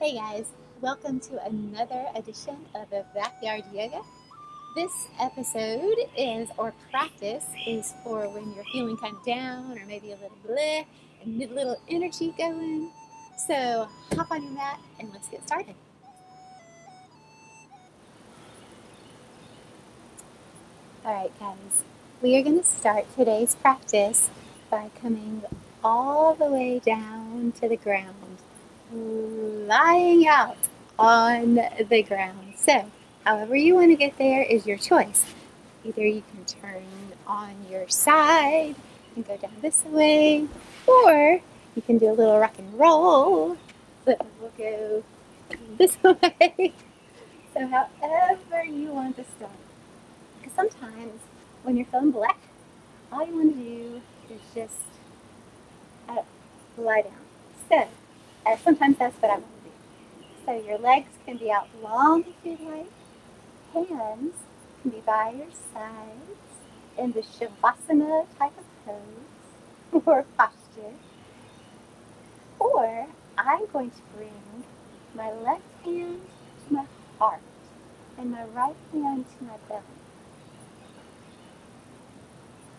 Hey guys, welcome to another edition of the Backyard Yoga. This episode is, or practice, is for when you're feeling kind of down or maybe a little bleh and need a little energy going. So hop on your mat and let's get started. All right, guys, we are going to start today's practice by coming all the way down to the ground lying out on the ground. So, however you want to get there is your choice. Either you can turn on your side and go down this way, or you can do a little rock and roll. So we'll go this way. So, however you want to start. Because sometimes when you're feeling blech, all you want to do is just uh, lie down. So, uh, sometimes that's what I want. So your legs can be out long if you'd like. Hands can be by your sides in the Shavasana type of pose or posture. Or I'm going to bring my left hand to my heart and my right hand to my belly.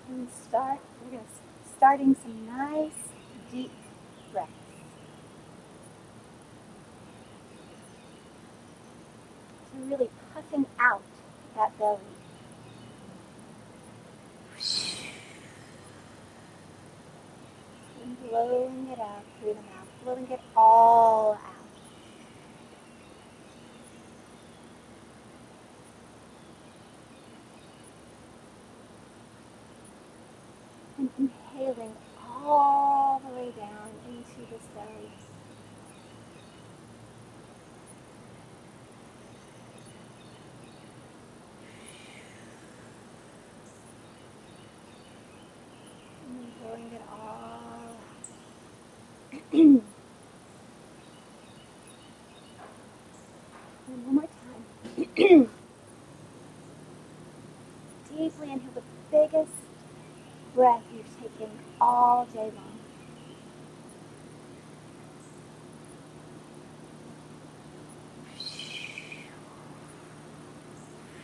And start, we're going to starting some nice deep breaths. Really puffing out that belly. And blowing it out through the mouth, blowing it all out. And inhaling all the way down into this belly. and one more time. Deeply inhale the biggest breath you've taken all day long.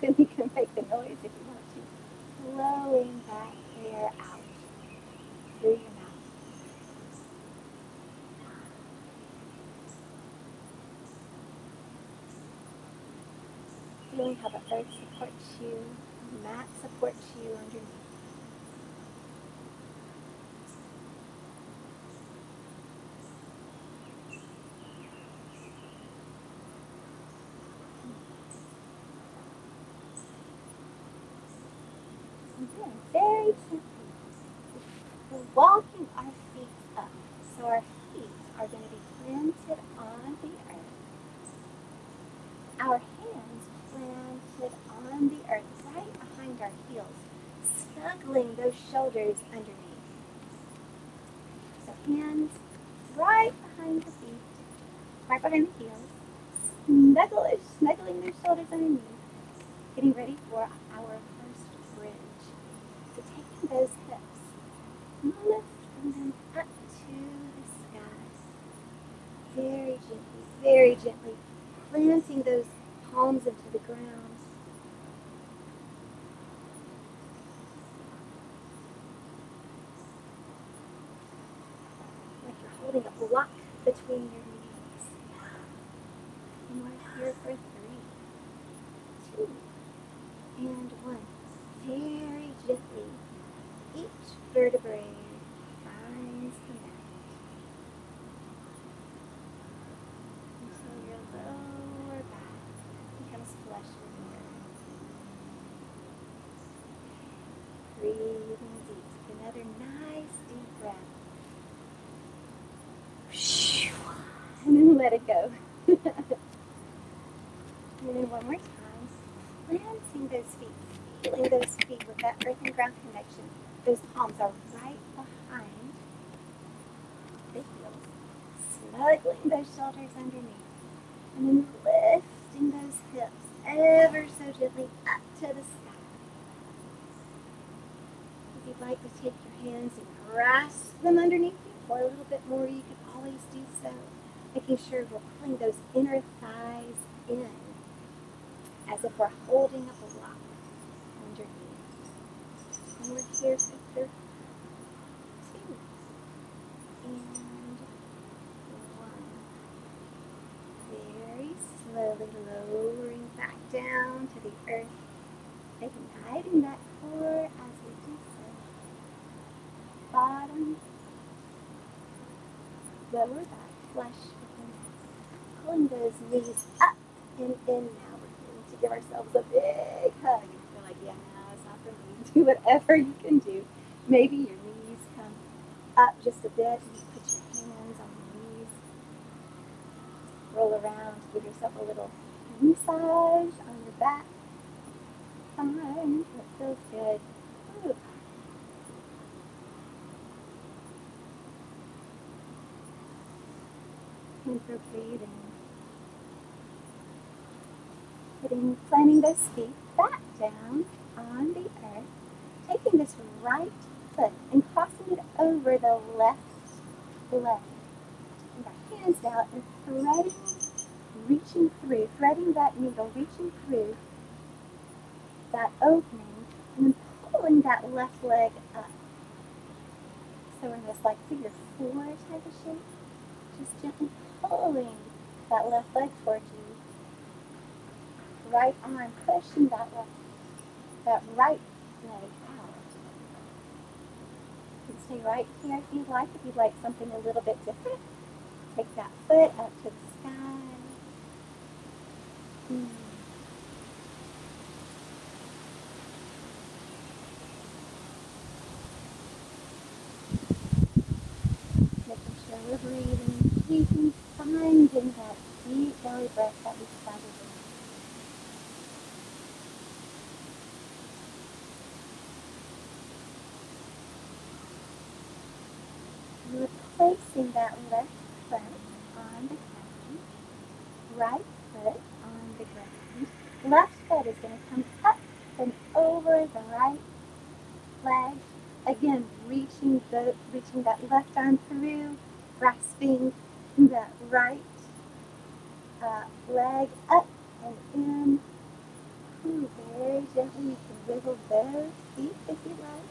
And you can make the noise if you want to. Blowing that air out through your how the earth supports you, mat supports you underneath. Again, very gently. We're walking our feet up. So our feet are going to be planted on the earth. Our planted on the earth right behind our heels, snuggling those shoulders underneath. So hands right behind the feet, right behind the heels, snuggle, snuggling those shoulders underneath, getting ready for our first bridge. So taking those hips, lifting them up to the sky, very gently, very gently, planting those palms into the ground. Like you're block between your knees. And we're here for three, two, and one. Very gently, each vertebrae finds the mat. Breathing deep. Another nice deep breath. And then let it go. and then one more time. Planting those feet. Feeling those feet with that earth and ground connection. Those palms are right behind the heels. Snuggling those shoulders underneath. And then lifting those hips ever so gently up to the sky If you'd like to take your hands and grasp them underneath you for a little bit more, you can always do so. making sure we're pulling those inner thighs in as if we're holding up a block underneath. And we're here for two and one. Very slowly lowering back down to the earth, igniting that core as we do so. Bottom, lower back, flush with the next. pulling those knees up and in now. We're going to give ourselves a big hug. You're like, yeah, no, it's not for me. Do whatever you can do. Maybe your knees come up just a bit and you put your hands on your knees. Roll around, give yourself a little massage on your back. Fine, it feels good. Ooh. And for breathing putting, planting those feet back down on the earth, taking this right foot and crossing it over the left leg. Taking our hands down and threading, reaching through, threading that needle, reaching through that opening, and then pulling that left leg up. So in this like figure four type of shape. Just gently pulling that left leg towards you right arm pushing that left, that right leg out. You can stay right here if you'd like. If you'd like something a little bit different, take that foot up to the sky. Mm. Making sure we're breathing, keeping, finding that deep belly breath that we started with. Placing that left foot on the ground, right foot on the ground. Left foot is going to come up and over the right leg. Again, reaching the reaching that left arm through, grasping the right uh, leg up and in. Ooh, very gently, you can wiggle those feet if you like.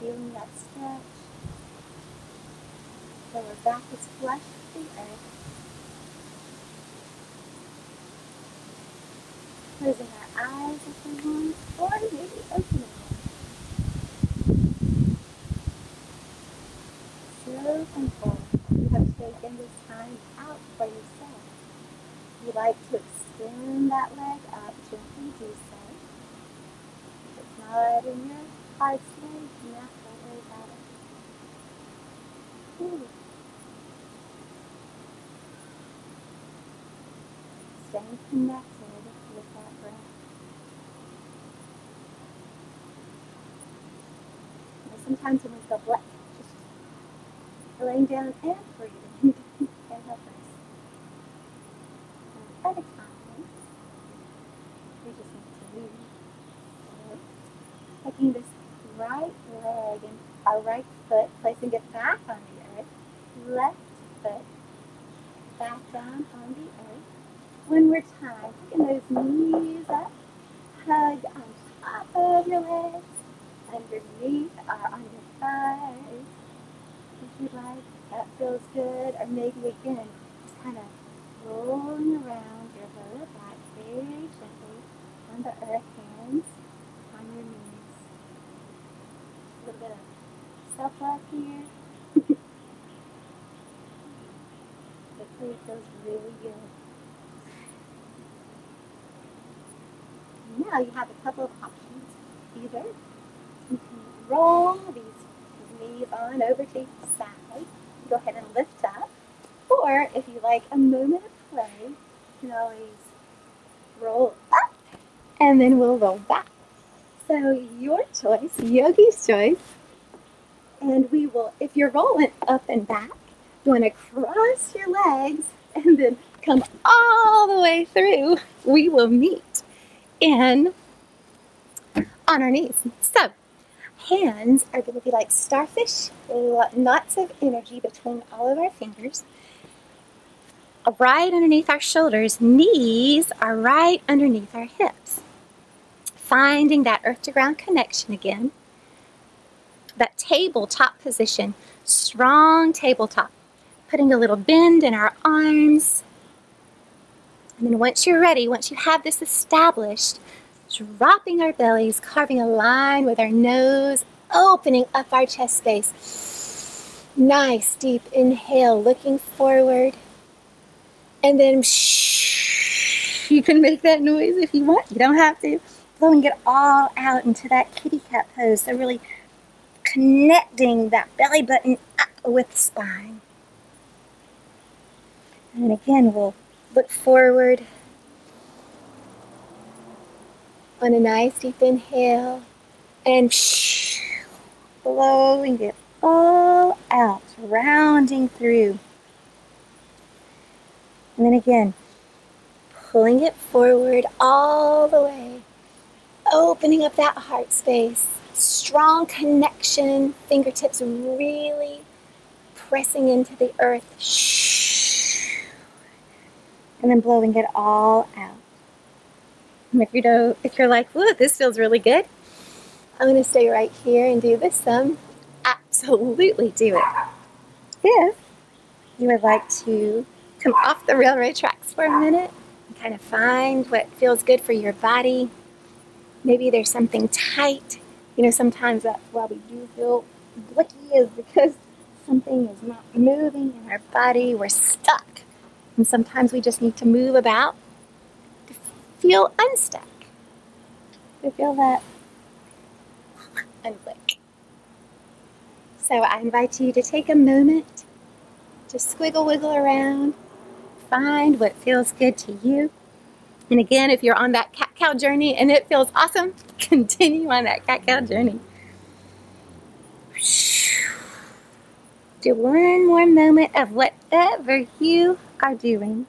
Feeling that stretch. So our back is flush with the earth. Closing our eyes if we want, or maybe opening them. So thankful you have taken this time out for yourself. If you like to extend that leg up, gently do so. If it's not in your heart's way, do. Ooh. staying connected with that breath. sometimes when we feel blessed, just laying down and breathing can help us. And other times, we just need to leave. So, taking this right leg and our right foot, placing it back on the earth, left foot back down on the earth, one more time. Taking those knees up. Hug on top of your legs. Underneath or on your thighs. If you like, that feels good. Or maybe again, just kind of rolling around your lower back very gently on the earth, hands on your knees. A little bit of self-love here. It feels really good. Now you have a couple of options. Either you can roll these knees on over to the side, go ahead and lift up, or if you like a moment of play, you can always roll up and then we'll roll back. So your choice, yogi's choice. And we will, if you're rolling up and back, you want to cross your legs and then come all the way through. We will meet and on our knees. So, hands are going to be like starfish, lots of energy between all of our fingers. Right underneath our shoulders, knees are right underneath our hips. Finding that earth to ground connection again. That tabletop position, strong tabletop. Putting a little bend in our arms. And then once you're ready, once you have this established, dropping our bellies, carving a line with our nose, opening up our chest space. Nice deep inhale, looking forward. And then shh, you can make that noise if you want. You don't have to. Blowing it all out into that kitty cat pose. So really connecting that belly button up with the spine. And again, we'll look forward on a nice deep inhale and shh blowing it all out, rounding through. And then again, pulling it forward all the way, opening up that heart space, strong connection, fingertips really pressing into the earth. And then blowing it all out. And if you know, if you're like, "Look, this feels really good," I'm going to stay right here and do this some. Absolutely do it. If you would like to come off the railroad tracks for a minute and kind of find what feels good for your body. Maybe there's something tight. You know, sometimes that's why we do feel blechy is because something is not moving in our body. We're stuck. And sometimes we just need to move about to feel unstuck. I feel that unclick. So I invite you to take a moment, to squiggle wiggle around, find what feels good to you. And again, if you're on that cat cow journey and it feels awesome, continue on that cat cow journey. Do one more moment of whatever you are doing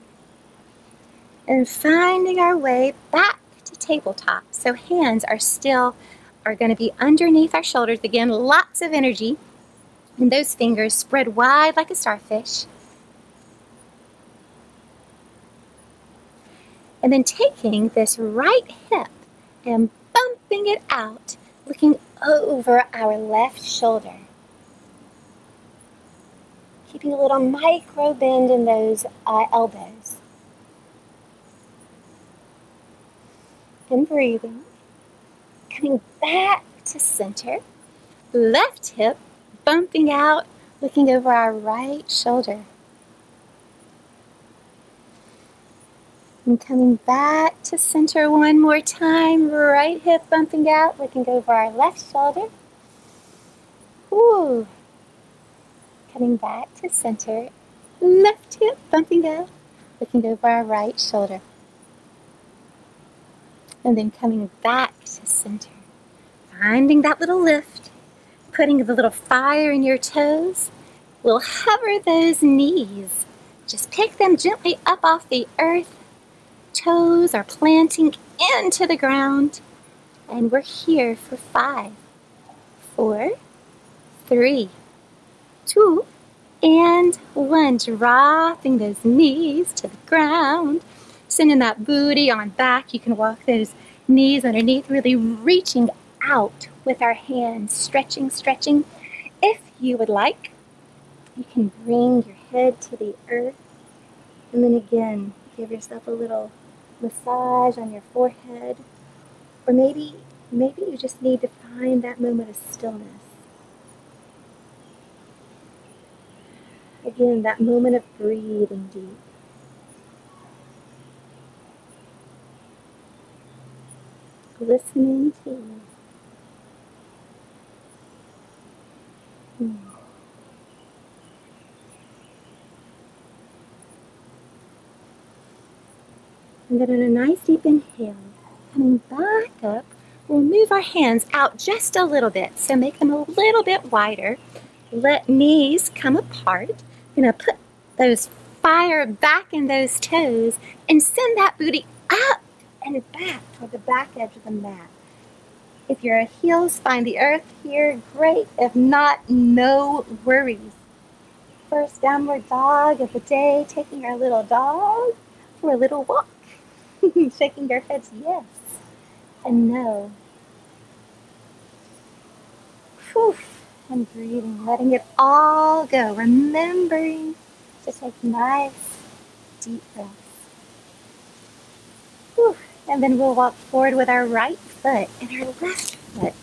and finding our way back to tabletop. So hands are still are going to be underneath our shoulders. Again, lots of energy. And those fingers spread wide like a starfish. And then taking this right hip and bumping it out, looking over our left shoulder. Keeping a little micro bend in those uh, elbows. and breathing. Coming back to center. Left hip bumping out, looking over our right shoulder. And coming back to center one more time. Right hip bumping out, looking over our left shoulder. Ooh. Coming back to center. Left hip bumping out, looking over our right shoulder and then coming back to center. Finding that little lift, putting the little fire in your toes. We'll hover those knees. Just pick them gently up off the earth. Toes are planting into the ground. And we're here for five, four, three, two, and one. Dropping those knees to the ground sending that booty on back. You can walk those knees underneath, really reaching out with our hands, stretching, stretching. If you would like, you can bring your head to the earth. And then again, give yourself a little massage on your forehead. Or maybe, maybe you just need to find that moment of stillness. Again, that moment of breathing deep. listening to you. Hmm. And then in a nice deep inhale, coming back up, we'll move our hands out just a little bit. So make them a little bit wider. Let knees come apart. Going to put those fire back in those toes and send that booty up and back toward the back edge of the mat. If your heels find the earth here, great. If not, no worries. First downward dog of the day, taking our little dog for a little walk. Shaking their heads yes and no. Whew. And breathing, letting it all go, remembering to take nice, deep breaths. Whew. And then we'll walk forward with our right foot and our left foot.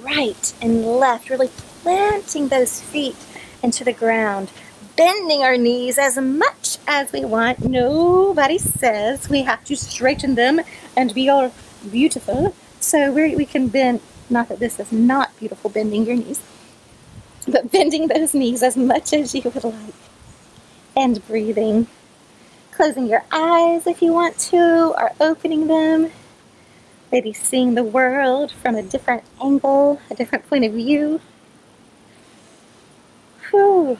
Right and left, really planting those feet into the ground, bending our knees as much as we want. Nobody says we have to straighten them and be all beautiful. So we we can bend, not that this is not beautiful, bending your knees, but bending those knees as much as you would like. And breathing. Closing your eyes if you want to, or opening them. Maybe seeing the world from a different angle, a different point of view. Whew.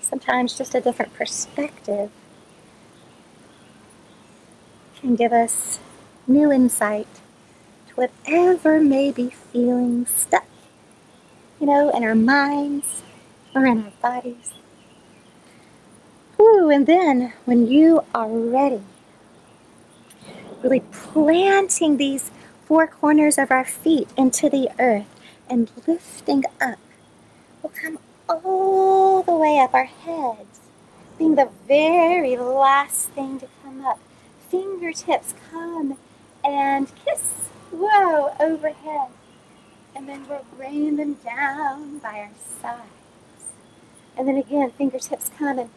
Sometimes just a different perspective can give us new insight to whatever may be feeling stuck, you know, in our minds or in our bodies. Ooh, and then when you are ready, really planting these four corners of our feet into the earth and lifting up, we'll come all the way up our heads, being the very last thing to come up. Fingertips come and kiss, whoa, overhead. And then we're raining them down by our sides. And then again, fingertips come and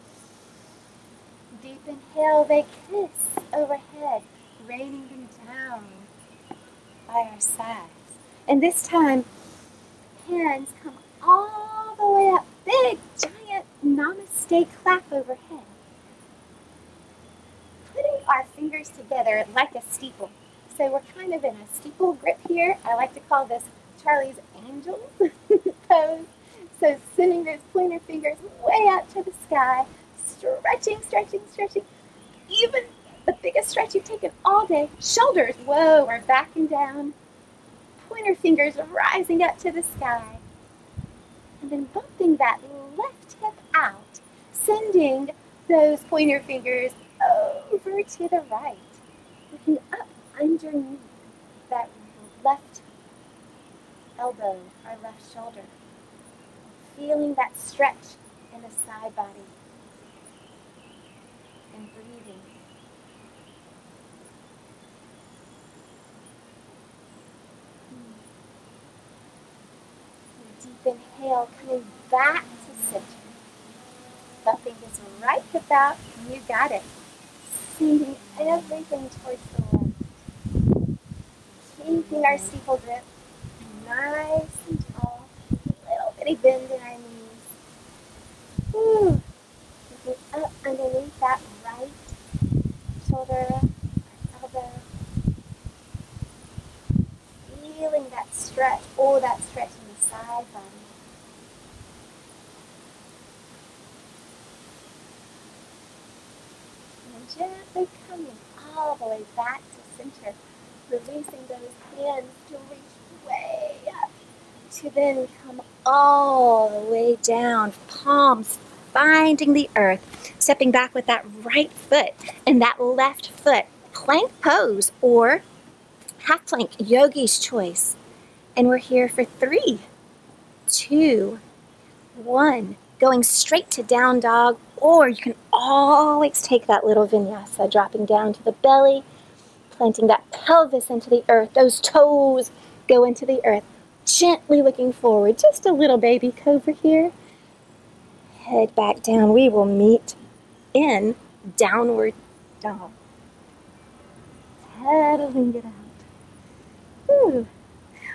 deep inhale, they kiss overhead, raining them down by our sides. And this time, hands come all the way up, big, giant namaste clap overhead. Putting our fingers together like a steeple. So we're kind of in a steeple grip here. I like to call this Charlie's Angels pose. So sending those pointer fingers way out to the sky, stretching, stretching, stretching. Even the biggest stretch you've taken all day. Shoulders, whoa, we're backing down. Pointer fingers rising up to the sky. And then bumping that left hip out, sending those pointer fingers over to the right, looking up underneath that left elbow, our left shoulder. Feeling that stretch in the side body. And breathing. Hmm. Deep inhale, coming back to center. Bumping this right hip out, you got it. Sending everything towards the left keeping our steeple grip nice and tall, little bitty bend in our knees. Whew. Looking up underneath that right shoulder, elbow. Feeling that stretch, oh, that stretch in the side body. And gently coming all the way back to center releasing those hands to reach way up, to then come all the way down, palms finding the earth, stepping back with that right foot and that left foot, plank pose or half plank, yogi's choice. And we're here for three, two, one. Going straight to down dog, or you can always take that little vinyasa, dropping down to the belly, planting that pelvis into the earth. Those toes go into the earth. Gently looking forward. Just a little baby cobra here. Head back down. We will meet in downward dog. Pedaling it out. Whew.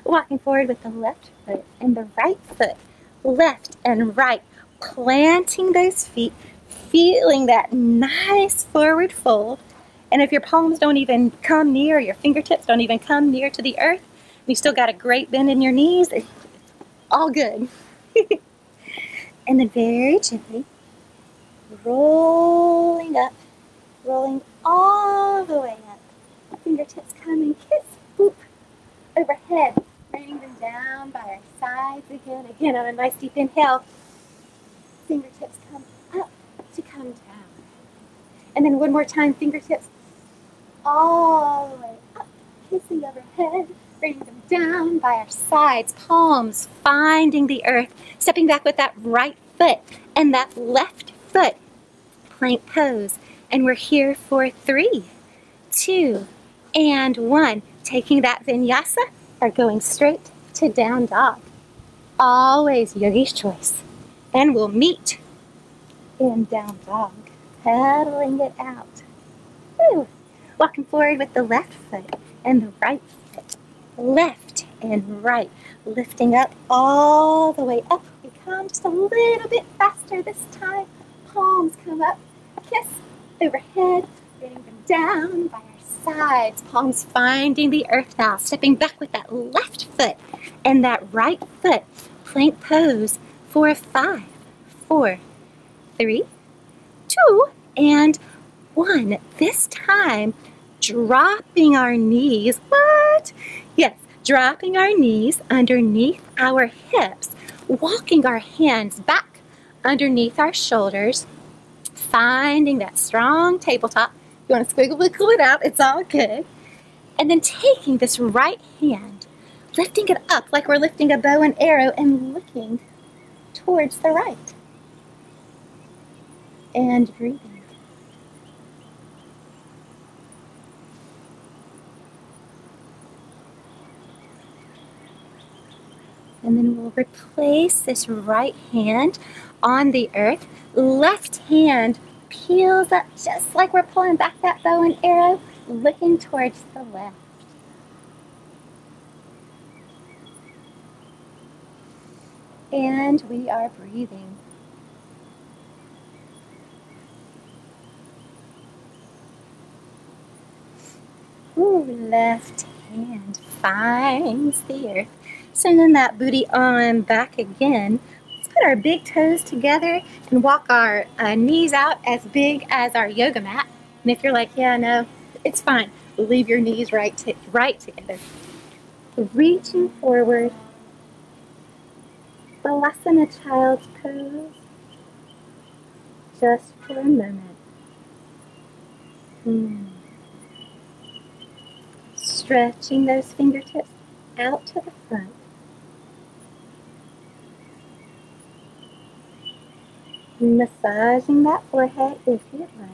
Walking forward with the left foot and the right foot. Left and right. Planting those feet. Feeling that nice forward fold and if your palms don't even come near, your fingertips don't even come near to the earth, you still got a great bend in your knees, all good. and then very gently, rolling up, rolling all the way up. Fingertips come and kiss, boop, overhead, bringing them down by our sides again. Again on a nice deep inhale. Fingertips come up to come down. And then one more time, fingertips all the way up, kissing overhead, bringing them down by our sides, palms finding the earth, stepping back with that right foot and that left foot, plank pose. And we're here for three, two, and one. Taking that vinyasa or going straight to down dog. Always yogi's choice. And we'll meet in down dog, pedaling it out. Woo. Walking forward with the left foot and the right foot. Left and right. Lifting up all the way up. We come just a little bit faster this time. Palms come up. Kiss overhead. Bring them down by our sides. Palms finding the earth now. Stepping back with that left foot and that right foot. Plank pose for five, four, three, two, and one. This time, dropping our knees. What? Dropping our knees underneath our hips, walking our hands back underneath our shoulders, finding that strong tabletop. You want to squiggle wiggle it out, it's all good. And then taking this right hand, lifting it up like we're lifting a bow and arrow and looking towards the right. And breathing. And then we'll replace this right hand on the earth. Left hand peels up just like we're pulling back that bow and arrow, looking towards the left. And we are breathing. Ooh, left hand finds the earth. Sending that booty on back again. Let's put our big toes together and walk our uh, knees out as big as our yoga mat. And if you're like, yeah, no, it's fine. Leave your knees right, right together. Reaching forward. the Balasana child's pose. Just for a moment. Hmm. Stretching those fingertips out to the front. Massaging that forehead if you'd like.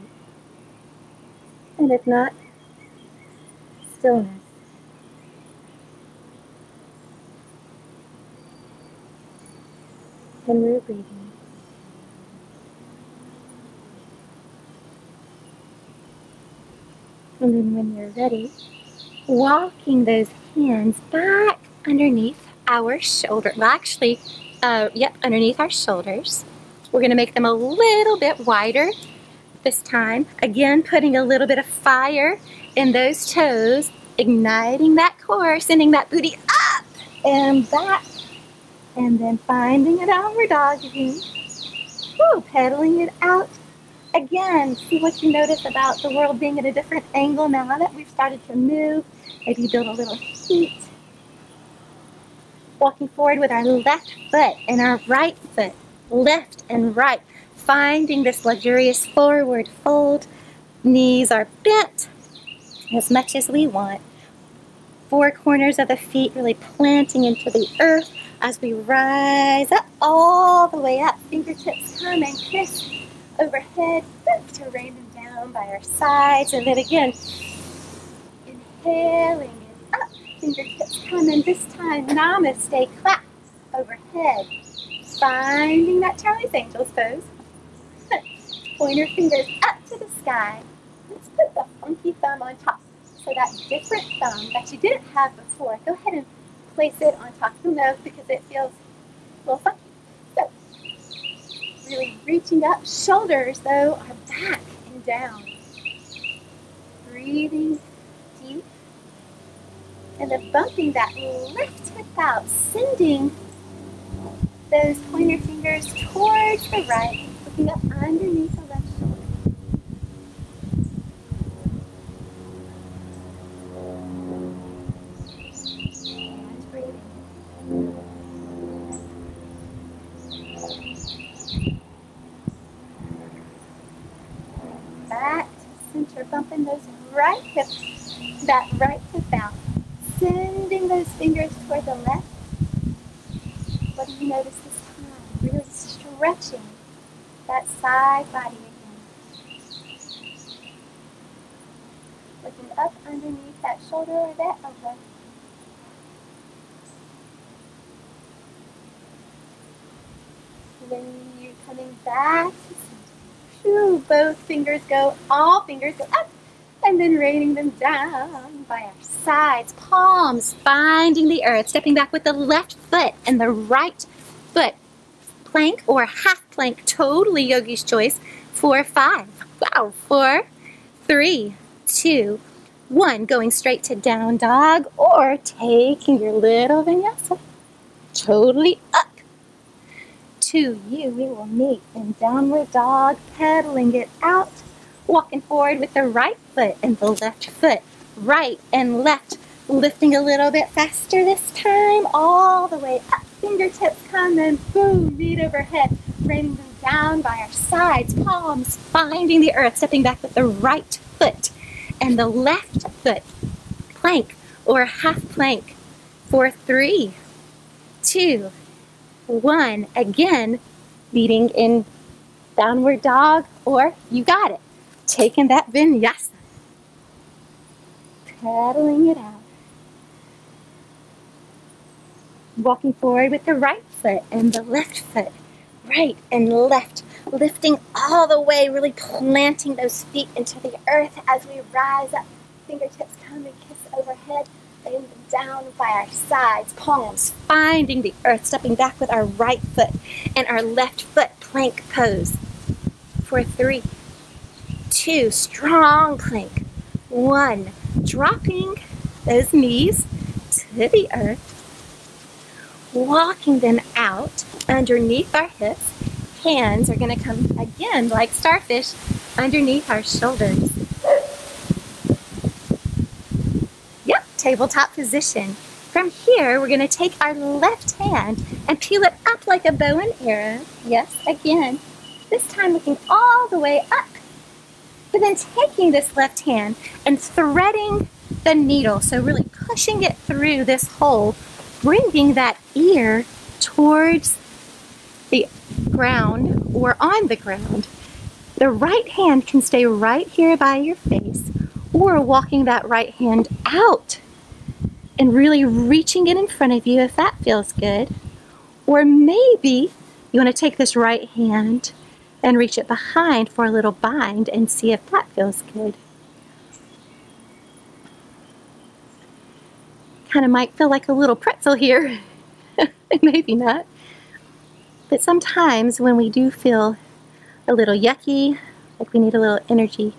And if not, stillness. And we're breathing. And then when you're ready, walking those hands back underneath our shoulder. Well, actually, uh, yep, underneath our shoulders. We're to make them a little bit wider this time. Again, putting a little bit of fire in those toes, igniting that core, sending that booty up and back, and then finding a downward dog again. Woo, pedaling it out. Again, see what you notice about the world being at a different angle now that we've started to move. Maybe build a little heat. Walking forward with our left foot and our right foot left and right, finding this luxurious forward fold. Knees are bent as much as we want. Four corners of the feet really planting into the earth as we rise up all the way up. Fingertips come and kiss overhead back to rain them down by our sides. And then again, inhaling up. Fingertips come and this time namaste clap overhead Finding that Charlie's Angels pose. Point Pointer fingers up to the sky. Let's put the funky thumb on top. So that different thumb that you didn't have before, go ahead and place it on top of the nose because it feels a little funky. So, really reaching up. Shoulders, though, are back and down. Breathing deep. And then bumping that left hip out, sending those pointer fingers towards the right, looking up underneath the left shoulder. Back to center, bumping those right hips, that right hip out, sending those fingers toward the left do you notice this time? Really stretching that side body again. Looking up underneath that shoulder or that elbow. then you're coming back both fingers go, all fingers go up, and then raining them down by our sides, palms finding the earth, stepping back with the left foot and the right foot. Plank or half plank, totally yogi's choice. Four, five. Wow, four, three, two, one. Going straight to down dog or taking your little vinyasa totally up to you. We will meet in downward dog, pedaling it out, walking forward with the right foot and the left foot, right and left, lifting a little bit faster this time, all the way up, fingertips come and boom, feet overhead, raining them down by our sides, palms finding the earth, stepping back with the right foot and the left foot, plank or half plank for three, two, one. Again, leading in downward dog, or you got it. Taking that vinyasa. paddling it out. Walking forward with the right foot and the left foot. Right and left. Lifting all the way, really planting those feet into the earth as we rise up. Fingertips come and kiss overhead down by our sides, palms finding the earth, stepping back with our right foot and our left foot plank pose. For three, two, strong plank. One, dropping those knees to the earth, walking them out underneath our hips. Hands are going to come again like starfish underneath our shoulders. Yep, tabletop position. From here, we're going to take our left hand and peel it up like a bow and arrow. Yes, again. This time looking all the way up. But then taking this left hand and threading the needle, so really pushing it through this hole, bringing that ear towards the ground or on the ground. The right hand can stay right here by your face or walking that right hand out and really reaching it in front of you if that feels good. Or maybe you want to take this right hand and reach it behind for a little bind and see if that feels good. Kind of might feel like a little pretzel here. maybe not. But sometimes when we do feel a little yucky, like we need a little energy,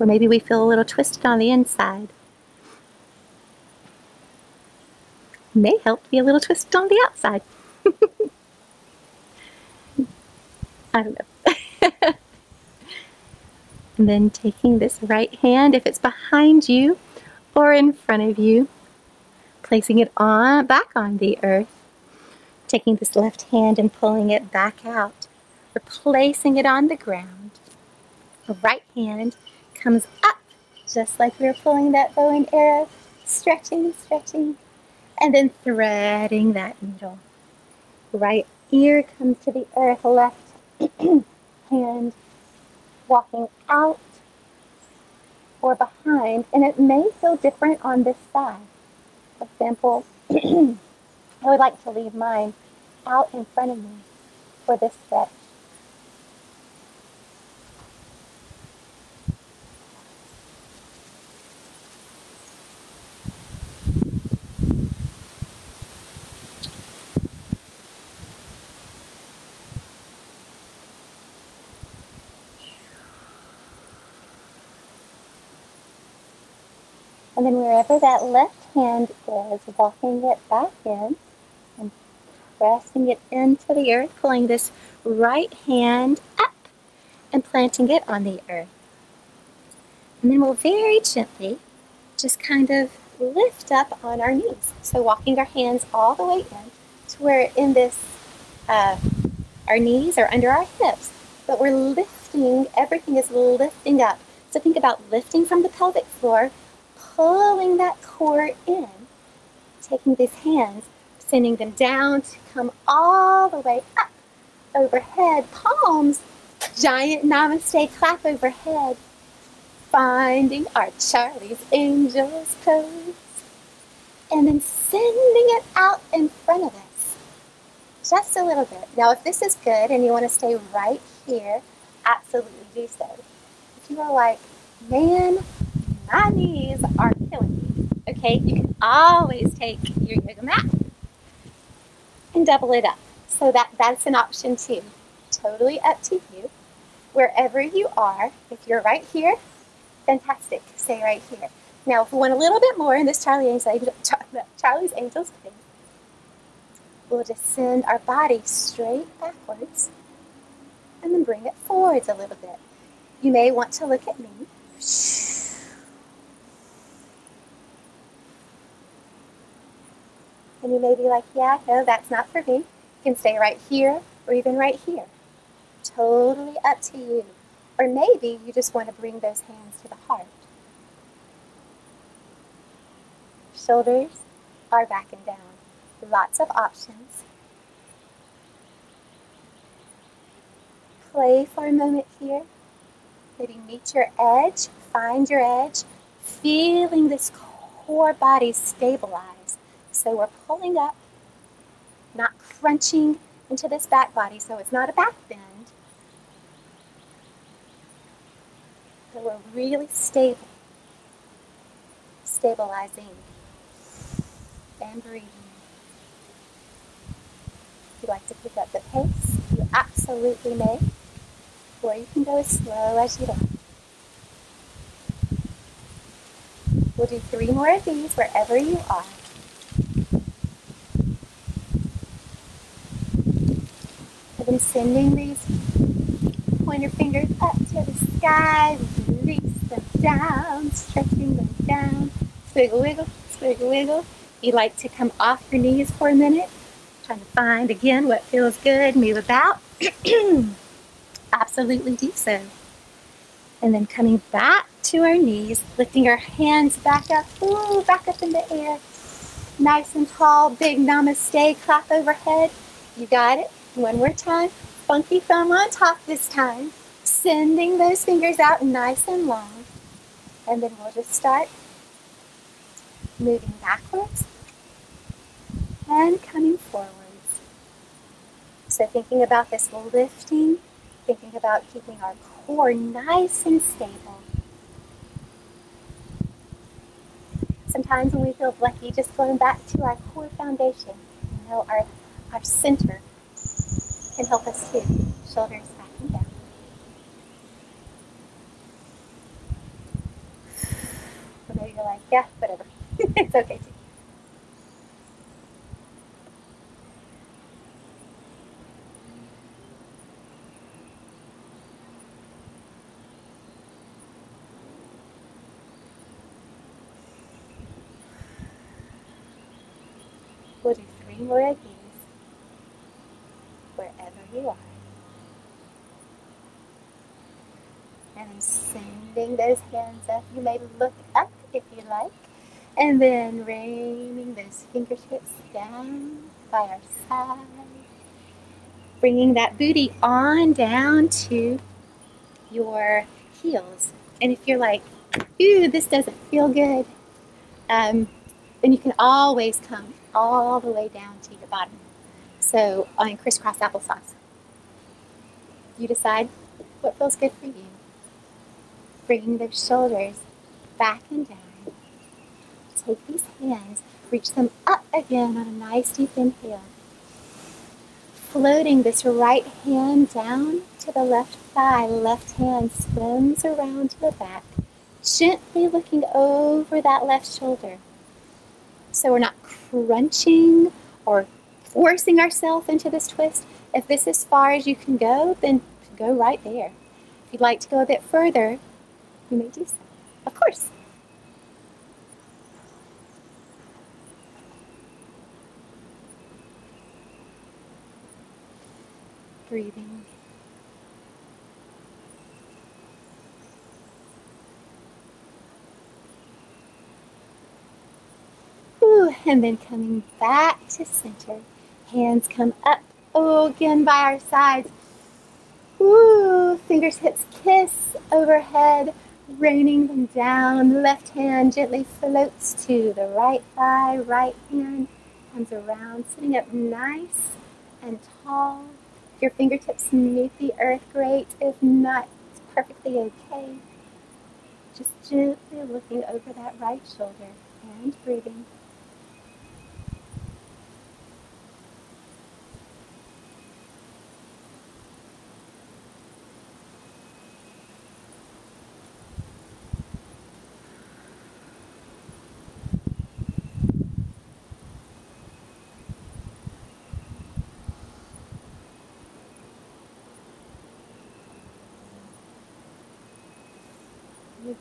or maybe we feel a little twisted on the inside, may help be a little twisted on the outside. I don't know. and then taking this right hand, if it's behind you or in front of you, placing it on back on the earth, taking this left hand and pulling it back out, or placing it on the ground. The right hand comes up, just like we were pulling that bow and arrow, stretching, stretching, and then threading that needle. Right ear comes to the earth, left hand walking out or behind, and it may feel different on this side. For example, I would like to leave mine out in front of me for this stretch. And then wherever that left hand is, walking it back in and pressing it into the earth, pulling this right hand up and planting it on the earth. And then we'll very gently just kind of lift up on our knees. So walking our hands all the way in to where in this, uh, our knees are under our hips, but we're lifting everything is lifting up. So think about lifting from the pelvic floor, pulling that core in, taking these hands, sending them down to come all the way up overhead, palms, giant namaste clap overhead, finding our Charlie's Angels pose, and then sending it out in front of us. Just a little bit. Now, if this is good and you want to stay right here, absolutely do so. If you are like, man, my knees are killing me, okay, you can always take your yoga mat and double it up. So that, that's an option too. Totally up to you. Wherever you are, if you're right here, fantastic, stay right here. Now, if we want a little bit more in this Charlie Angels, Charlie's Angels pose, we'll just send our body straight backwards and then bring it forwards a little bit. You may want to look at me. And you may be like, yeah, no, that's not for me. You can stay right here or even right here. Totally up to you. Or maybe you just want to bring those hands to the heart. Shoulders are back and down. Lots of options. Play for a moment here. Maybe meet your edge, find your edge, feeling this core body stabilize. So we're pulling up, not crunching into this back body, so it's not a back bend. So we're really stable, stabilizing and breathing. If you like to pick up the pace, you absolutely may, or you can go as slow as you like. We'll do three more of these wherever you are. I've sending these pointer fingers up to the sky, release them down, stretching them down, swiggle wiggle, swiggle wiggle. You like to come off your knees for a minute, trying to find again what feels good, move about. Absolutely do so. And then coming back to our knees, lifting our hands back up, ooh, back up in the air. Nice and tall, big namaste, clap overhead. You got it. One more time. Funky thumb on top this time. Sending those fingers out nice and long. And then we'll just start moving backwards and coming forwards. So thinking about this lifting, thinking about keeping our core nice and stable. Sometimes when we feel blechy, just going back to our core foundation, you know, our, our center can help us too. Shoulders back and down. Maybe you're like, yeah, whatever. it's okay too. We'll do three more of these wherever you are. And I'm sending those hands up. You may look up if you like. And then raining those fingertips down by our side. Bringing that booty on down to your heels. And if you're like, ooh, this doesn't feel good, um, then you can always come all the way down to your bottom. So on crisscross applesauce. You decide what feels good for you. Bringing those shoulders back and down. Take these hands, reach them up again on a nice deep inhale. Floating this right hand down to the left thigh, left hand swims around to the back, gently looking over that left shoulder. So we're not crunching or forcing ourselves into this twist. If this is as far as you can go, then go right there. If you'd like to go a bit further, of course. Breathing. Ooh, and then coming back to center. Hands come up. Again by our sides. Ooh, fingers, hips kiss overhead raining them down. Left hand gently floats to the right thigh. Right hand comes around, sitting up nice and tall. Your fingertips meet the earth, great. If not, it's perfectly okay. Just gently looking over that right shoulder and breathing.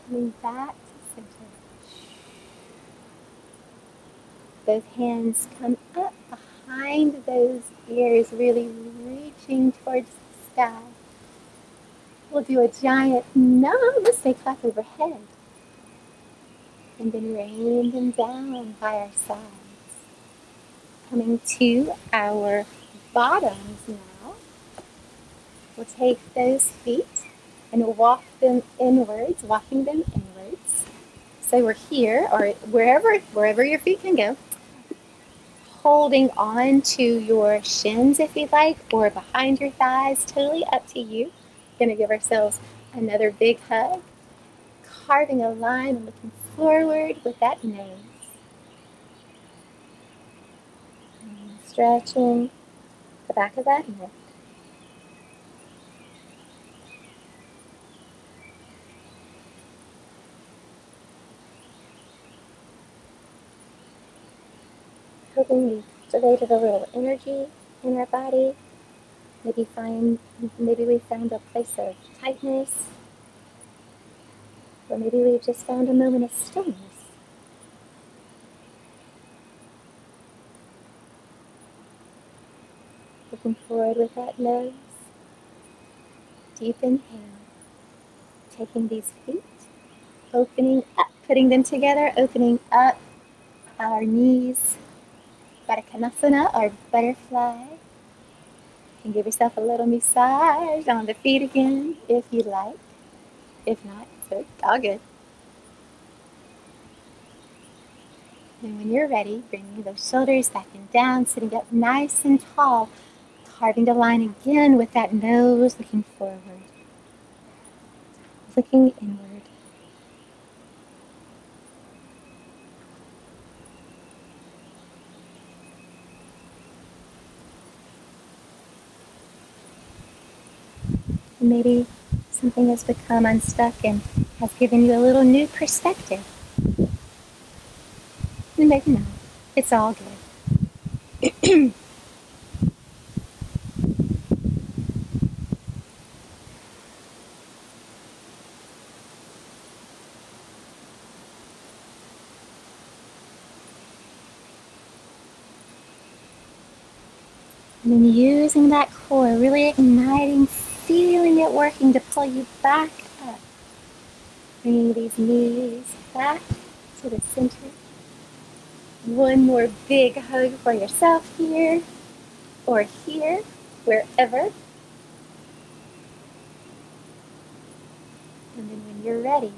Coming back to center. Both hands come up behind those ears, really reaching towards the sky. We'll do a giant namaste clap overhead. And then rain them down by our sides. Coming to our bottoms now. We'll take those feet and walk them inwards, walking them inwards. So we're here, or wherever wherever your feet can go, holding on to your shins if you'd like, or behind your thighs, totally up to you. Gonna give ourselves another big hug, carving a line and looking forward with that nose. And stretching the back of that neck. Hoping we activated a little energy in our body. Maybe find maybe we found a place of tightness. Or maybe we've just found a moment of stillness. Looking forward with that nose. Deep inhale. Taking these feet, opening up, putting them together, opening up our knees, Baddha or butterfly. Can give yourself a little massage on the feet again if you like. If not, it's all good. And when you're ready, bringing those shoulders back and down, sitting up nice and tall, carving the line again with that nose looking forward, looking inward. Maybe something has become unstuck and has given you a little new perspective. And maybe not. It's all good. And then using that core, really igniting feeling it working to pull you back up. Bringing these knees back to the center. One more big hug for yourself here or here, wherever. And then when you're ready,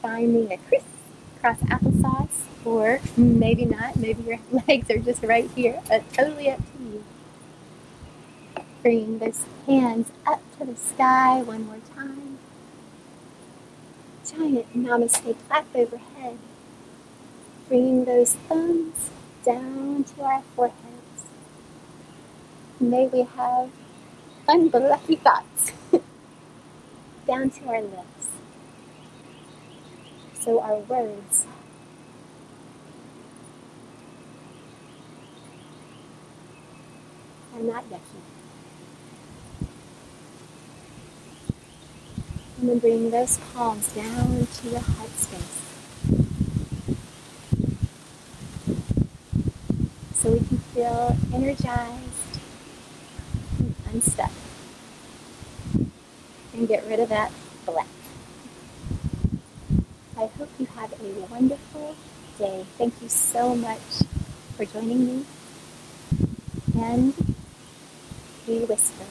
finding a crisscross applesauce, or maybe not, maybe your legs are just right here, but totally up to you. Bringing those hands up to the sky one more time. Giant namaste clap overhead. Bringing those thumbs down to our foreheads. May we have unblechy thoughts down to our lips. So our words are not yucky. And then bring those palms down to your heart space. So we can feel energized and unstuck. And get rid of that blech. I hope you have a wonderful day. Thank you so much for joining me. And we whisper.